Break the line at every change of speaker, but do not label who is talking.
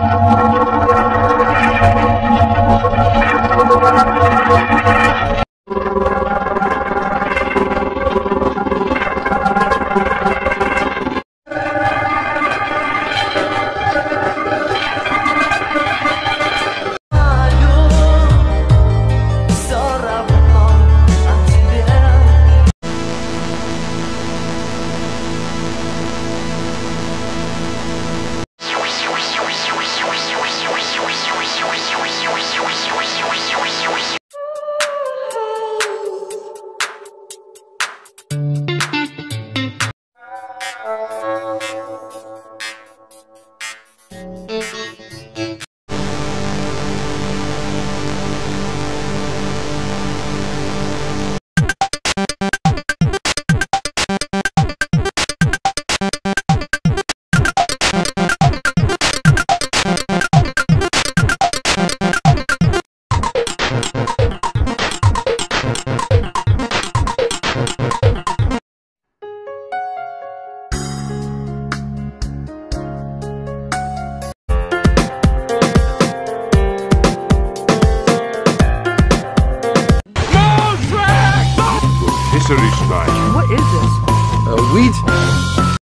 Música
What is this?
Uh, wheat